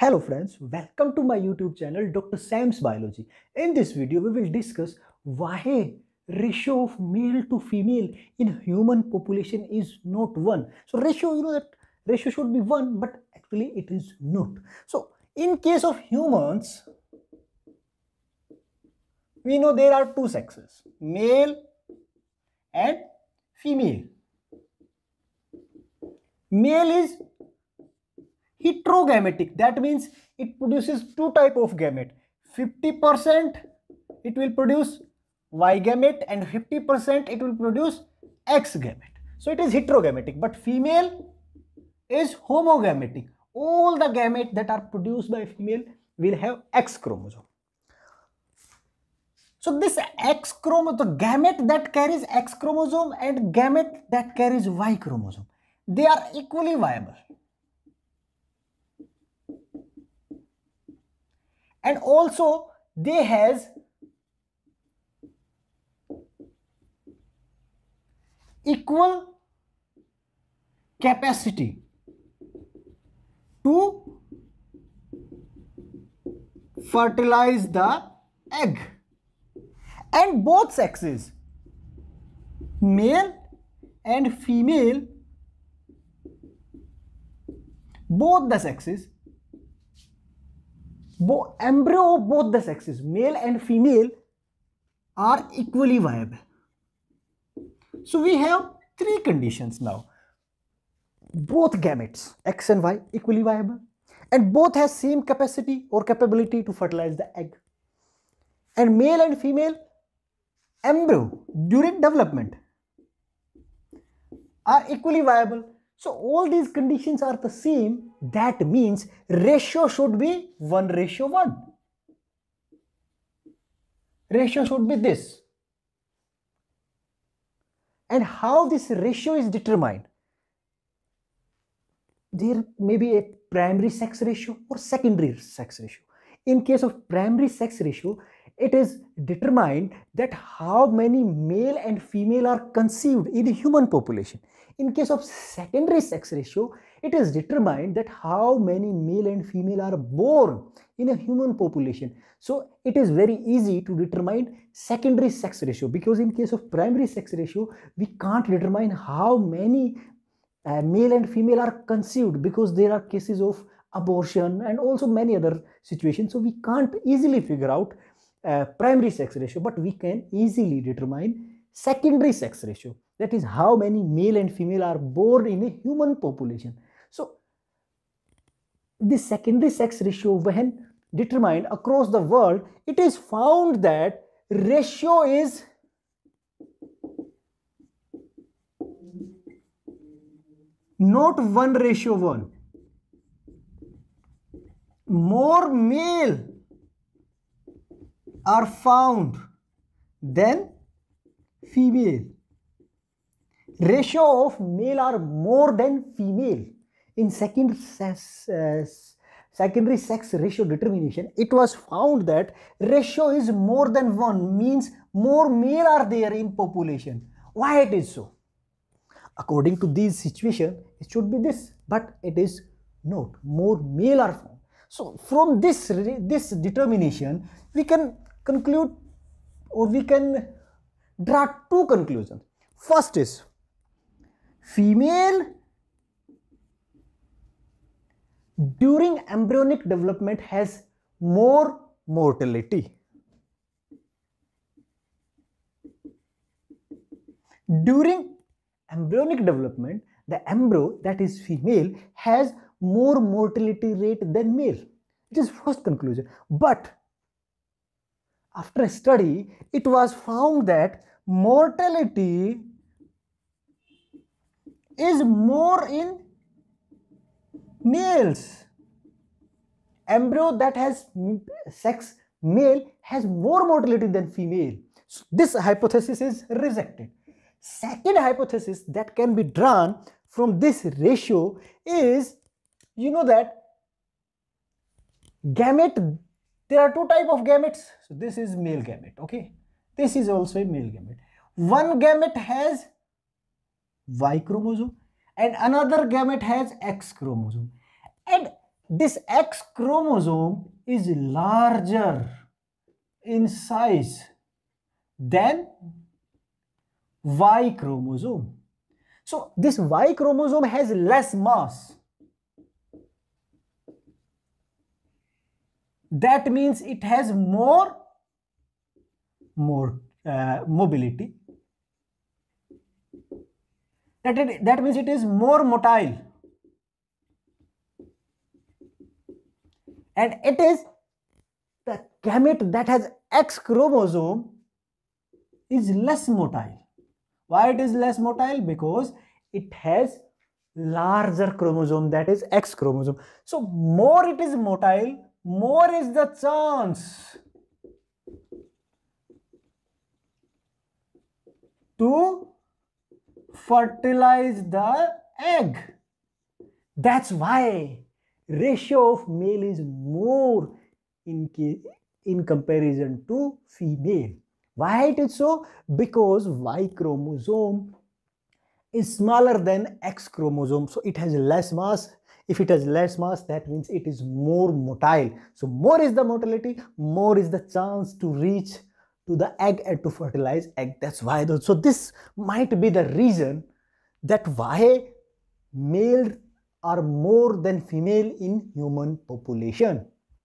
Hello friends, welcome to my YouTube channel Dr. Sam's Biology. In this video, we will discuss why ratio of male to female in human population is not 1. So ratio, you know that ratio should be 1, but actually it is not. So in case of humans, we know there are two sexes, male and female. Male is heterogametic. That means it produces two type of gamete. 50% it will produce y gamete and 50% it will produce x gamete. So it is heterogametic but female is homogametic. All the gamete that are produced by female will have x chromosome. So this x chromosome the gamete that carries x chromosome and gamete that carries y chromosome they are equally viable and also they has equal capacity to fertilize the egg. And both sexes male and female both the sexes bo- embryo of both the sexes, male and female, are equally viable. So we have three conditions now. Both gametes, X and Y, equally viable, and both has same capacity or capability to fertilize the egg. And male and female embryo during development are equally viable so all these conditions are the same. That means ratio should be 1 ratio 1. Ratio should be this. And how this ratio is determined? There may be a primary sex ratio or secondary sex ratio. In case of primary sex ratio, it is determined that how many male and female are conceived in a human population. In case of secondary sex ratio, it is determined that how many male and female are born in a human population. So it is very easy to determine secondary sex ratio because in case of primary sex ratio, we can't determine how many uh, male and female are conceived because there are cases of abortion and also many other situations. So we can't easily figure out uh, primary sex ratio, but we can easily determine secondary sex ratio. That is how many male and female are born in a human population. So this secondary sex ratio when determined across the world it is found that ratio is not 1 ratio 1 more male are found than female. Ratio of male are more than female. In second uh, secondary sex ratio determination it was found that ratio is more than 1 means more male are there in population. Why it is so? According to this situation it should be this but it is not. More male are found. So from this this determination we can conclude or we can draw two conclusions first is female during embryonic development has more mortality. During embryonic development, the embryo that is female has more mortality rate than male. It is first conclusion. But after a study, it was found that mortality is more in males. Embryo that has sex male has more mortality than female. So this hypothesis is rejected. Second hypothesis that can be drawn from this ratio is, you know that gamete, there are two type of gametes. So this is male gamete, okay? This is also a male gamete. One gamete has Y chromosome and another gamete has X chromosome. And this X chromosome is larger in size than Y chromosome. So this Y chromosome has less mass. That means it has more, more uh, mobility. That, it, that means it is more motile. And it is the gamete that has X chromosome is less motile. Why it is less motile? Because it has larger chromosome that is X chromosome. So more it is motile, more is the chance to fertilize the egg. That's why ratio of male is more in, in comparison to female. Why it is so? Because Y chromosome is smaller than X chromosome. So it has less mass. If it has less mass, that means it is more motile. So more is the motility, more is the chance to reach to the egg and to fertilize egg. That's why. Though. So this might be the reason that why male are more than female in human population.